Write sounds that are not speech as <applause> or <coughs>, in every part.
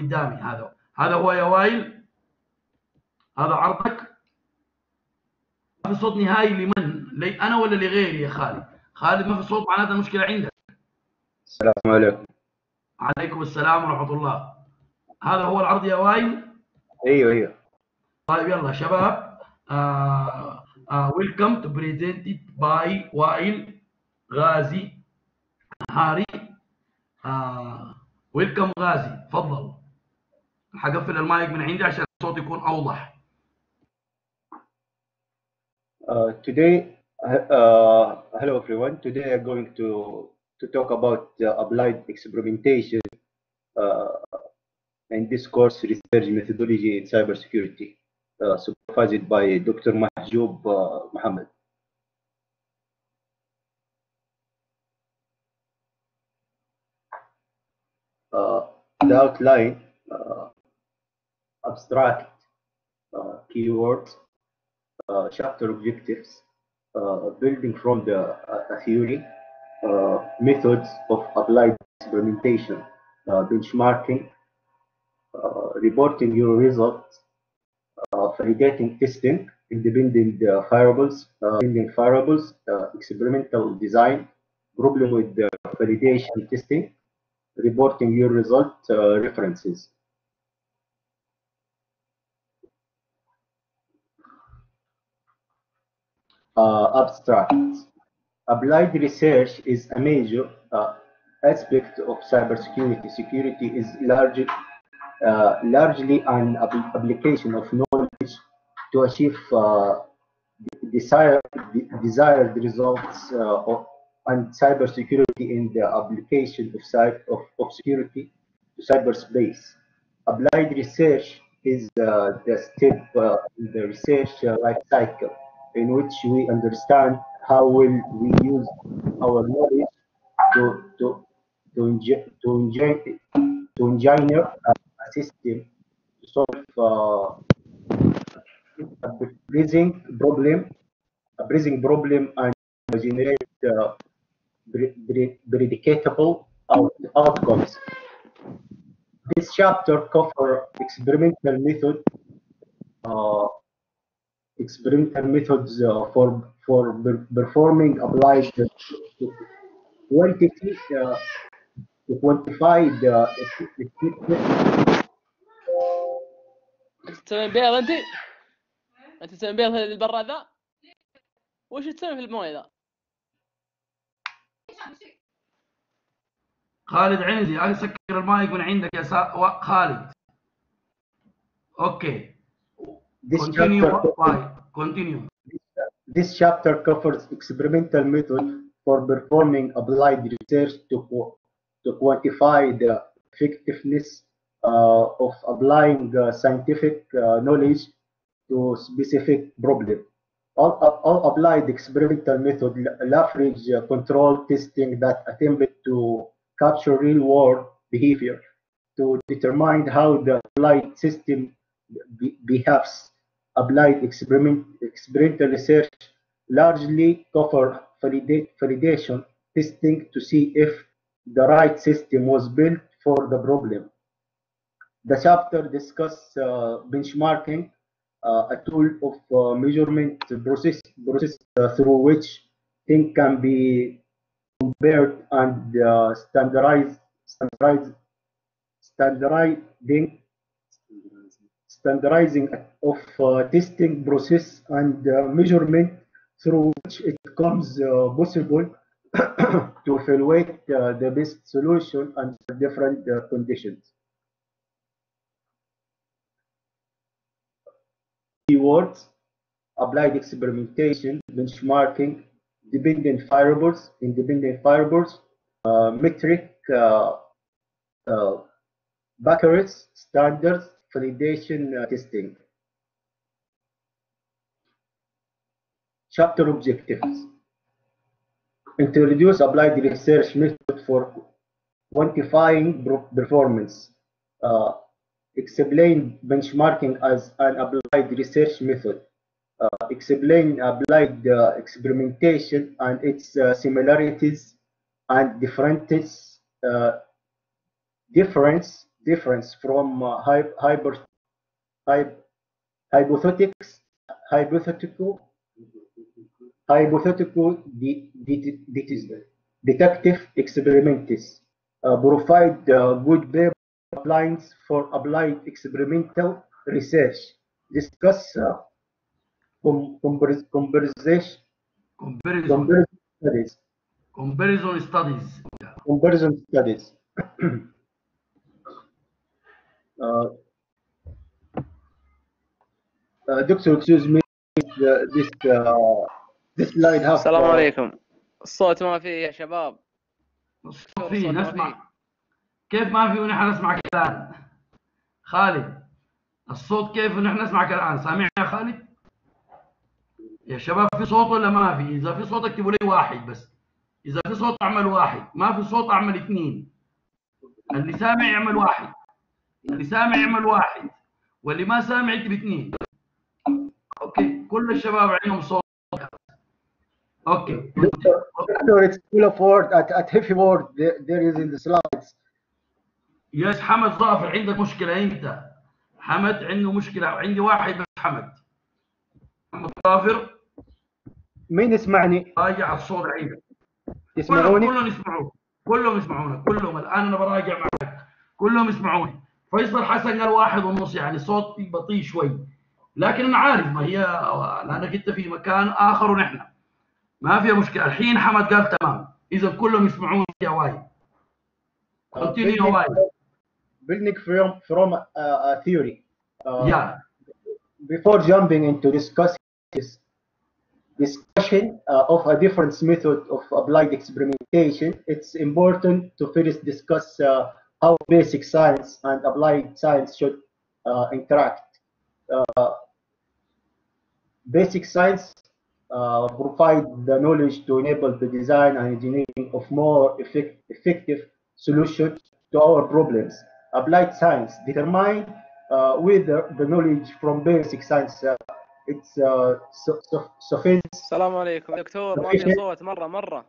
قدامي هذا. هذا هو يا وائل. هذا عرضك. ما في صوت نهائي لمن؟ لي أنا ولا لغيري يا خالد؟ خالد ما في صوت معناتها المشكلة عندك. السلام عليكم. عليكم السلام ورحمة الله. هذا هو العرض يا وائل؟ أيوه أيوه. طيب يلا شباب. ويلكم تو بريزنتد باي وائل غازي هاري ويلكم غازي تفضل. حقفل المايك من عندي عشان الصوت يكون اوضح Uh, today, uh, hello everyone. Today I'm going to to talk about uh, applied experimentation uh, in this course research methodology in cybersecurity, uh, supervised by Dr. Mahjoub uh, Mohammed. Uh, the outline, uh, abstract uh, keywords, uh, chapter objectives, uh, building from the theory, methods of applied experimentation, benchmarking, reporting your results, validating testing, independent uh, variables, uh, independent variables, uh, experimental design, problem with the validation testing, reporting your result references. Uh. Applied research is a major uh, aspect of cybersecurity. Security is large, uh, largely an app- application of knowledge to achieve uh, desired, desired results uh, of, and cybersecurity in the application of, cy- of, of security to cyberspace. Applied research is uh, the step in the research life cycle in which we understand how will we use our knowledge to to to to to engineer a system to solve uh, a pressing problem, a pressing problem, and generate uh, out- outcomes. This chapter covers experimental method. Uh, experimental methods uh, for for per- performing applied quantity uh, to quantify the effectiveness انت تسوي بيض أنت؟ أنت تسوي بيض للبراد ذا؟ وش تسوي في الموية ذا؟ خالد عنزي أنا سكر المايك من عندك يا سا... خالد أوكي This continue chapter, Why? continue this chapter covers experimental method for performing applied research to, to quantify the effectiveness uh, of applying uh, scientific uh, knowledge to specific problem. All, all applied experimental method leverage uh, control testing that attempted to capture real-world behavior to determine how the applied system be- behaves. Applied experiment, experimental research largely cover validation testing to see if the right system was built for the problem. The chapter discuss uh, benchmarking, uh, a tool of uh, measurement process, process uh, through which things can be compared and uh, standardized, standardized, standardizing, standardizing of uh, testing process and uh, measurement through which it becomes uh, possible <coughs> to evaluate the best solution under different conditions. Keywords, applied experimentation, benchmarking, dependent variables, independent variables, uh, metric, uh, uh, standards, validation uh, testing. Chapter objectives. Introduce applied research method for quantifying performance. Uh, explain benchmarking as an applied research method. Uh, explain applied uh, experimentation and its uh, similarities and differences, uh, difference difference from uh, hy- hyper, hy- hypothetics, hypothetical, hypothetical de- de- de- deductive experiments uh, provide uh, good pipelines for applied experimental research. Discuss uh, com- compar- conversation, comparison comparison studies. comparison studies comparison studies. <clears throat> doctor, excuse me, uh, this uh, this slide have السلام uh, عليكم. الصوت ما فيه يا شباب. الصوت فيه نسمع. كيف ما في ونحن نسمعك الان خالد الصوت كيف ونحن نسمعك الان سامعني يا خالد؟ يا شباب في صوت ولا ما في؟ إذا في صوت اكتبوا لي واحد بس. إذا في صوت اعمل واحد. ما في صوت اعمل اثنين. اللي سامع يعمل واحد. اللي سامع يعمل واحد واللي ما سامع يكتب اثنين. أوكي كل الشباب عندهم صوت. أوكي. Doctor, it's full of word at, at heavy word there, is in the slides. يس حمد ظافر عندك مشكلة أنت. حمد عنده مشكلة عندي واحد بس حمد. محمد ظافر مين يسمعني؟ راجع الصوت عندك يسمعوني؟ كلهم يسمعوك كلهم يسمعونك كلهم الآن أنا براجع معك. كلهم يسمعوني. فيصل حسن قال واحد ونص يعني صوت بطيء شوي لكن أنا عارف ما هي لانك انت في مكان اخر ونحن ما فيها مشكله الحين حمد قال تمام اذا كلهم يسمعون يا Uh, continue يا building, وايد building from, from uh, a theory. Uh, يا before jumping into discussing this discussion uh, of a different method of applied experimentation, it's important to first discuss uh, how basic science and applied science should uh, interact. Uh, basic science uh, provide the knowledge to enable the design and engineering of more effect- effective solutions to our problems. Applied science determine uh, whether the knowledge from basic science uh, it's uh, su- su- sufficient السلام عليكم دكتور ما في صوت مره مره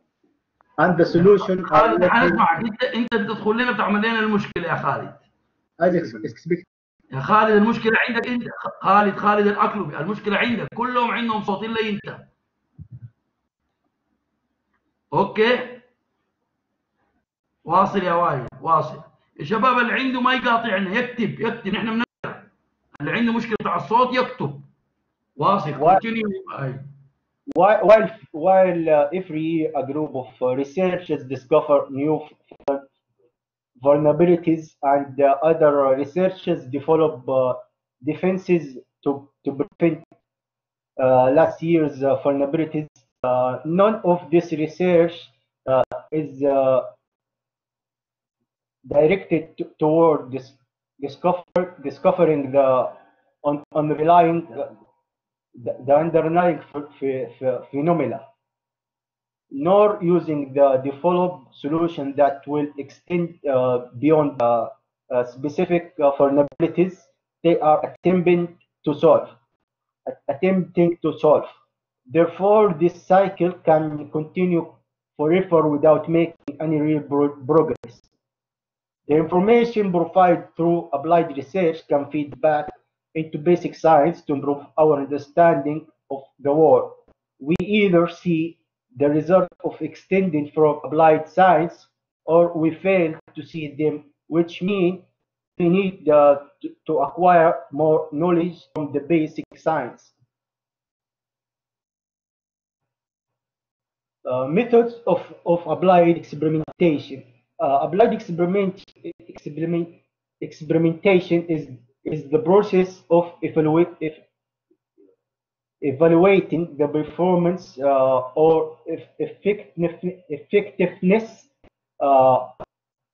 And the solution are خالد not حنسمعك انت انت بتدخل لنا بتعمل لنا المشكلة يا خالد. يا خالد المشكلة عندك انت. خالد خالد الاكلبي المشكلة عندك. كلهم عندهم صوت الا انت. أوكي؟ واصل يا وايد واصل. الشباب اللي عنده ما يقاطعنا يكتب يكتب. نحن بنقرأ. اللي عنده مشكلة على الصوت يكتب. واصل. أي. While, while, while uh, every year a group of uh, researchers discover new vulnerabilities and uh, other uh, researchers develop uh, defenses to, to prevent uh, last year's vulnerabilities. None of this research is directed to, toward this discover, discovering the on, on relying uh, the, underlying ph- ph- ph- phenomena, nor using the developed solution that will extend uh, beyond the uh, specific uh, vulnerabilities they are attempting to solve. Attempting to solve. Therefore, this cycle can continue forever without making any real progress. The information provided through applied research can feed back into basic science to improve our understanding of the world. We either see the result of extending from applied science or we fail to see them, which means we need uh, to, to acquire more knowledge from the basic science. Uh, methods of, of applied experimentation. Uh, applied experiment, experiment, experimentation is, is the process of evaluate, if, evaluating the performance uh, or effectiveness, uh,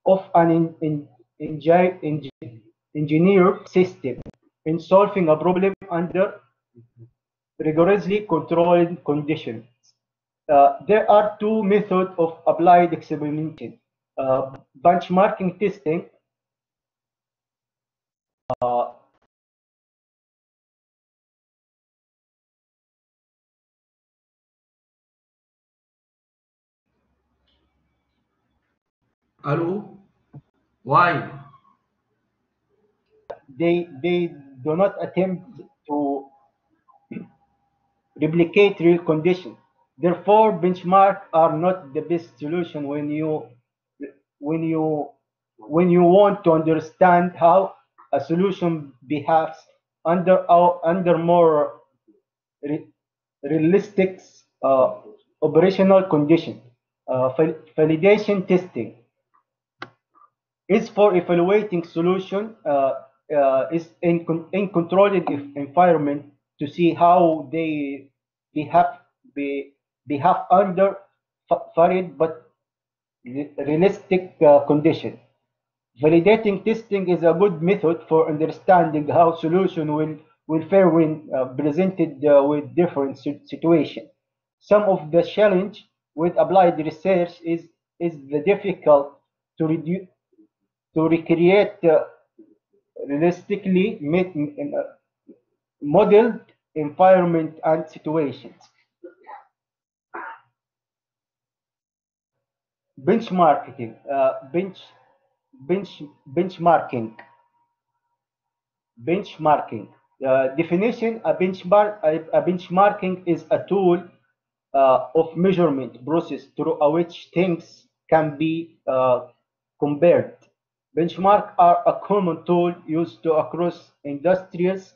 of an in, in, engi- engi- engineered system in solving a problem under rigorously controlled conditions. Uh, there are two methods of applied experimentation. Uh, benchmarking testing uh, Hello? Why? They, they do not attempt to replicate real condition. Therefore, benchmarks are not the best solution when you, when you, when you want to understand how a solution behaves under our under more re- realistic uh, operational condition. Uh, validation testing is for evaluating solution uh, uh, is in, in controlled environment to see how they behave be, behave under varied but realistic uh, condition. Validating testing is a good method for understanding how solution will, will fare when uh, presented uh, with different situations. Some of the challenge with applied research is, is the difficult to reduce to recreate uh, realistically uh, modeled environment and situations. Benchmarking, uh, bench, bench, benchmarking, benchmarking. Uh, definition: A benchmark, a, a benchmarking is a tool uh, of measurement process through which things can be uh, compared. Benchmark are a common tool used to across industries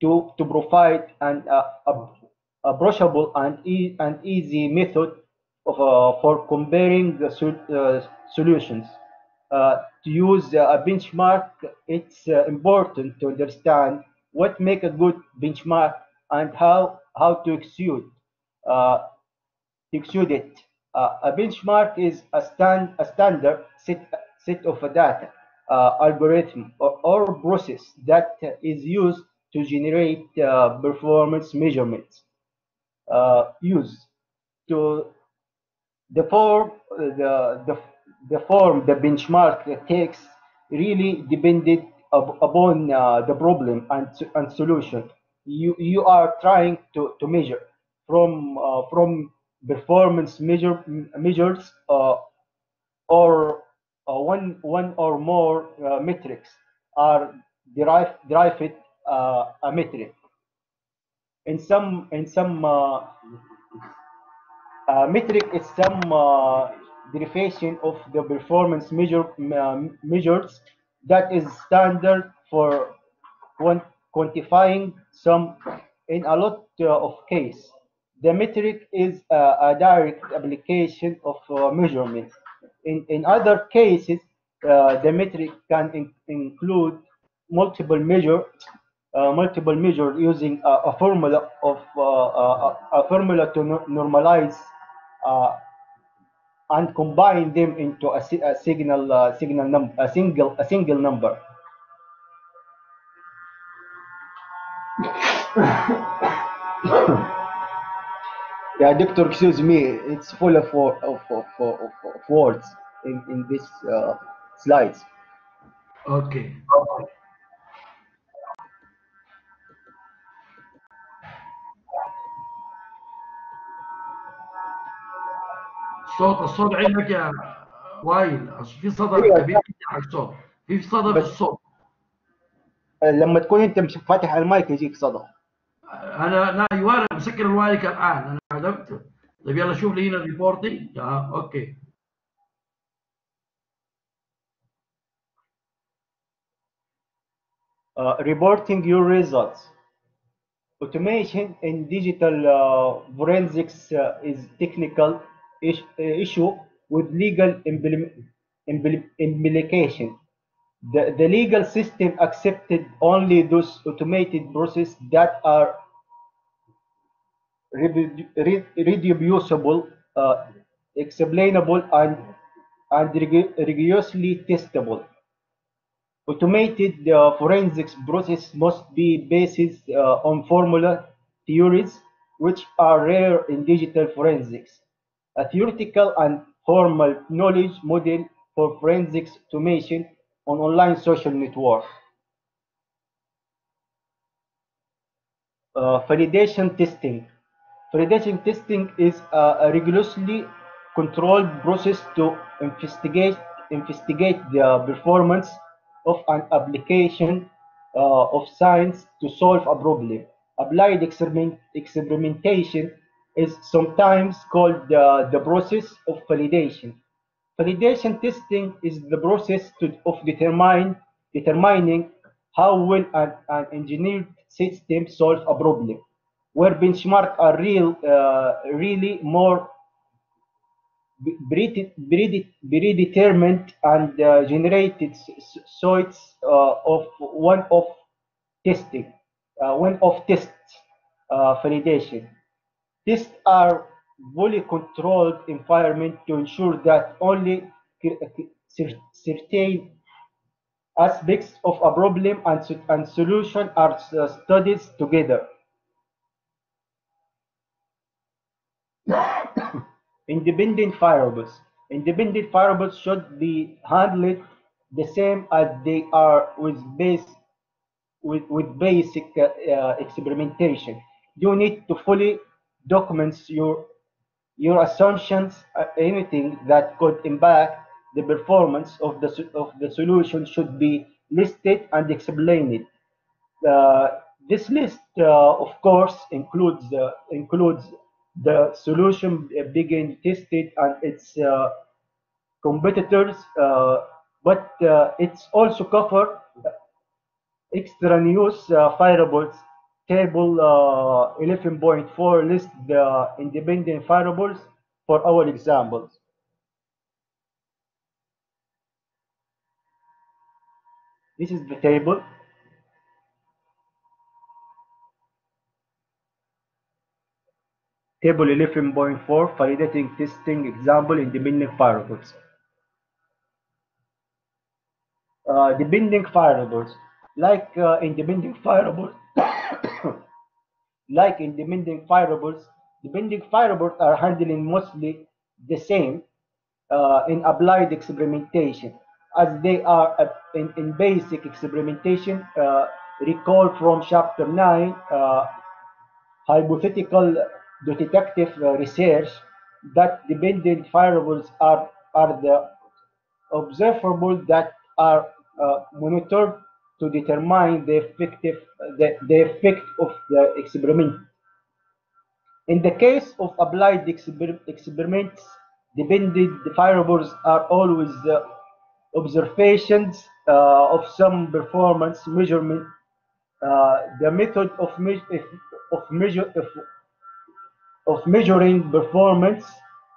to, to provide an uh, approachable and, e- and easy method of, uh, for comparing the uh, solutions. Uh, to use a benchmark, it's uh, important to understand what make a good benchmark and how, how to execute, uh, execute it. Uh, a benchmark is a, stand, a standard set, set of data, uh, algorithm, or, or process that is used to generate uh, performance measurements. Uh, used to the form the, the the form the benchmark the takes really depended up- upon uh, the problem and and solution. You you are trying to, to measure from uh, from performance measure measures uh, or uh, one one or more uh, metrics are derived derived uh, a metric. In some in some metric is some derivation of the performance measure um, measures that is standard for quan- quantifying some in a lot uh, of case. The metric is uh, a direct application of uh, measurement. In, in other cases, uh, the metric can in- include multiple measure uh, multiple measure using a, a formula of uh, a, a formula to no- normalize uh, and combine them into a, a signal uh, signal num a single a single number. <coughs> yeah, doctor, excuse me. It's full of of, of, of, of words in in this uh, slides. Okay. okay. الصوت الصوت عندك يا وائل في صدى أيوة. كبير على الصوت. في صدى في الصوت. لما تكون أنت مش فاتح المايك يجيك صدى. أنا لا يوارد مسكر المايك الآن. أنا عدمت طيب يلا شوف لي هنا الريبورتنج آه أوكي. Uh, reporting your results. Automation in digital uh, forensics uh, is technical. Issue with legal implication. The, the legal system accepted only those automated processes that are reprodu- re- reproducible, uh, explainable, and, and rigorously testable. Automated uh, forensics process must be based uh, on formula theories, which are rare in digital forensics. A theoretical and formal knowledge model for forensics automation on online social network. Uh, validation testing. Validation testing is a, rigorously controlled process to investigate investigate the performance of an application uh, of science to solve a problem. Applied experiment, experimentation is sometimes called uh, the process of validation. Validation testing is the process to, of determine, determining how well an, an engineered system solves a problem, where benchmarks are real, uh, really more predetermined and uh, generated sorts uh, of one-off testing, uh, one-off tests uh, validation. Tests are fully controlled environment to ensure that only certain aspects of a problem and, and solution are studied together. <coughs> Independent variables. Independent variables should be handled the same as they are with base with, with basic uh, uh, experimentation. You need to fully document your your assumptions, uh, anything that could impact the performance of the of the solution should be listed and explained. Uh, this list, uh, of course, includes includes the solution being tested and its uh, competitors, uh, but uh, it's also cover extraneous variables. Table 11.4 lists the independent variables for our examples. This is the table. Table 11.4 validating testing example independent variables. Uh, dependent variables like uh, independent variables like in independent variables dependent variables are handling mostly the same uh, in applied experimentation. As they are in, in basic experimentation uh, recall from chapter 9 uh, hypothetical deductive uh, research that dependent variables are, are the observable that are uh, monitored to determine the effective the, the effect of the experiment. In the case of applied exper experiments, dependent variables are always the observations uh, of some performance measurement. Uh, the method of, me of measure of, of measuring performance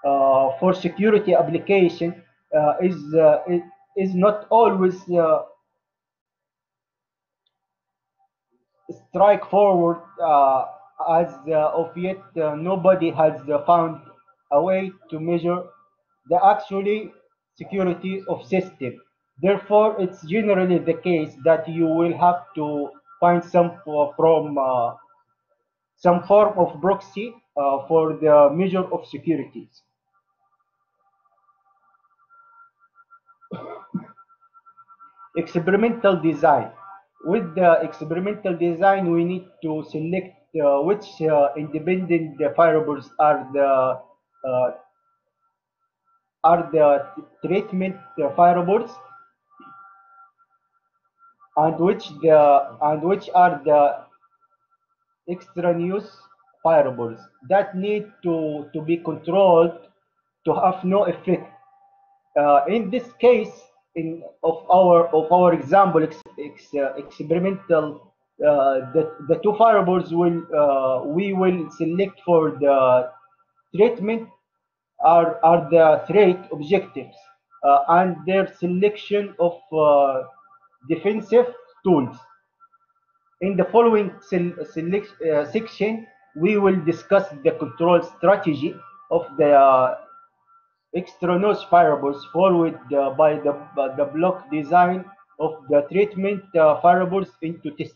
uh, for security application uh, is uh, is not always uh, strike forward uh, as of yet nobody has found a way to measure the actually security of system. Therefore, it's generally the case that you will have to find some from uh, some form of proxy uh, for the measure of securities. <coughs> experimental design. With the experimental design, we need to select uh, which uh, independent variables are the uh, are the treatment variables and which the and which are the extraneous variables that need to to be controlled to have no effect. Uh, in this case, in of our of our example ex, ex, uh, experimental, uh, the the two variables will we will select for the treatment are, are the threat objectives uh, and their selection of uh, defensive tools. In the following select, uh, section, we will discuss the control strategy of the extraneous variables followed by the, by the block design of the treatment variables into test.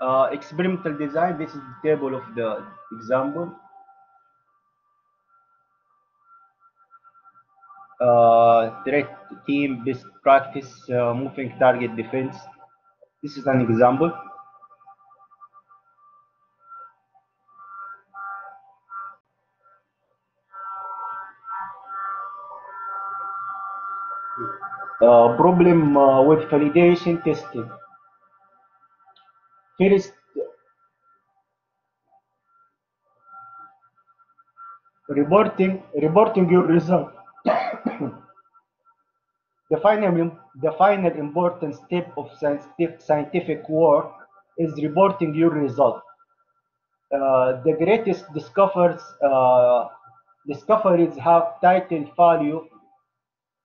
uh, experimental design this is the table of the example uh, threat team best practice uh, moving target defense this is an example. Uh, problem uh, with validation testing. Here is reporting reporting your result. <coughs> the final the final important step of scientific scientific work is reporting your result. Uh, the greatest discoveries uh, discoveries have title value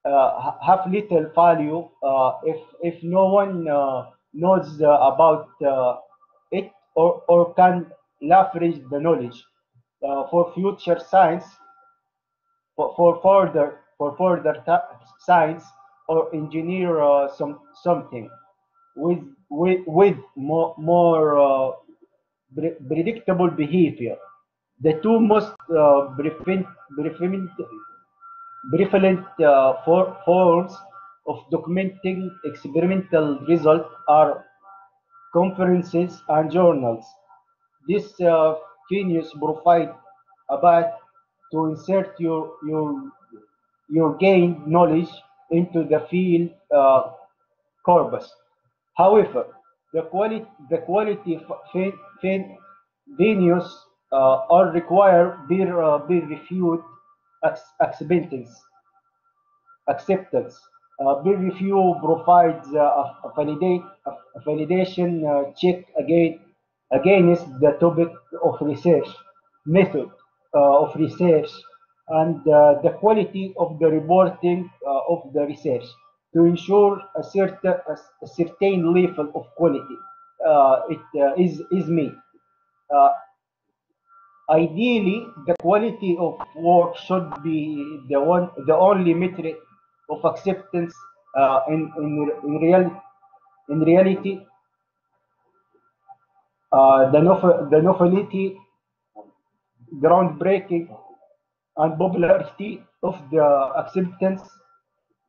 uh, have little value uh, if if no one uh, knows uh, about it or, or can leverage the knowledge for future science for, for further for further science or engineer uh, some something with with, with more, more uh, pre- predictable behavior the two most uh, prevalent, prevalent uh, for, forms of documenting experimental results are conferences and journals. This uh, venues provide a to insert your your your gained knowledge into the field uh, corpus. However, the quality the quality venues uh, are require peer uh, reviewed ac- acceptance acceptance. Uh, review provides uh, a, validate a validation uh, check again against the topic of research, method uh, of research, and uh, the quality of the reporting uh, of the research to ensure a certain a, certain level of quality uh, it is is made. Ideally, the quality of work should be the one the only metric of acceptance uh, in, in, in, real, in reality, uh, the novelty, groundbreaking, and popularity of the acceptance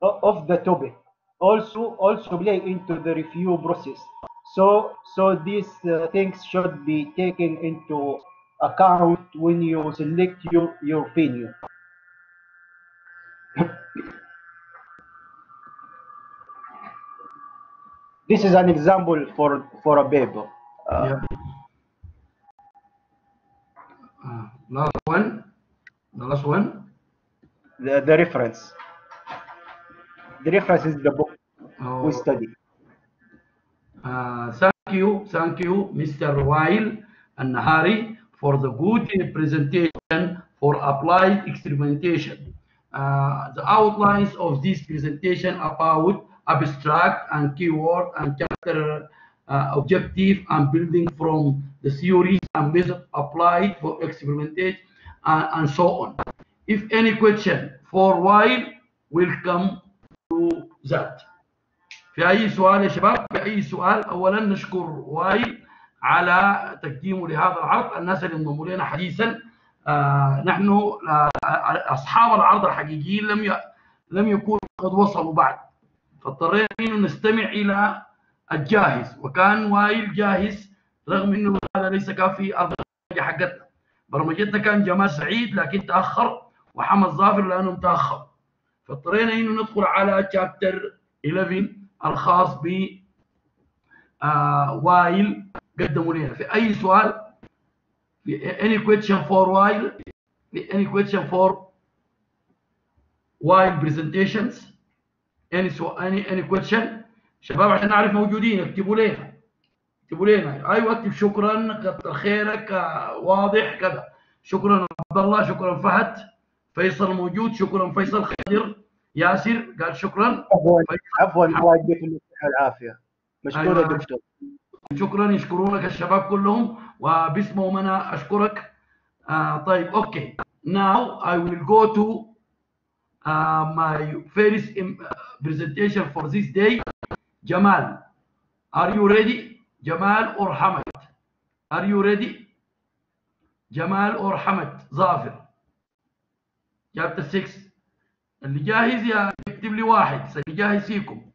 of, the topic also also play into the review process. So so these uh, things should be taken into account when you select your, your venue. <laughs> this is an example for for a paper. Uh, Yeah. Uh, last one. The the, the reference. The reference is the book Oh, we study. uh, thank you, thank you, Mr. Wail and Nahari, for the good presentation for applied experimentation. Uh, the outlines of this presentation about abstract and keyword and chapter uh, objective and building from the theories and method applied for experimentation and, and so on. If any question for while, will come to that. في أي سؤال يا شباب؟ في أي سؤال؟ اولا نشكر وايل على تقديمه لهذا العرض. الناس اللي انضموا لنا حديثا آه نحن آه أصحاب العرض الحقيقيين لم ي... لم يكونوا قد وصلوا بعد. فاضطرينا انه نستمع إلى الجاهز. وكان وايل جاهز رغم إنه هذا ليس كافي أرض حقتنا. برمجتنا كان جمال سعيد لكن تأخر وحمد ظافر لأنه متأخر. فاضطرينا إنه ندخل على شابتر 11 الخاص ب آه وايل قدموا لنا. في أي سؤال في any question for وايل في any question for وايل any سؤال any any question. شباب عشان نعرف موجودين اكتبوا لنا. اكتبوا لنا. أيوه اكتب شكرا كتر خيرك آه، واضح كذا. شكرا عبد الله شكرا فهد. فيصل موجود شكرا. فيصل خضر ياسر قال شكرا. عفوا عفوا الله يديكم الصحة والعافية. مشكور يا أيوة. دكتور. شكرا يشكرونك الشباب كلهم. وباسمهم أنا أشكرك. آه طيب أوكي. Now I will go to uh, my first im- presentation for this day. Jamal are you ready? Jamal or Hamad are you ready? Jamal or Hamad ظافر. Chapter 6 اللي جاهز يا يكتب لي واحد اللي جاهز فيكم.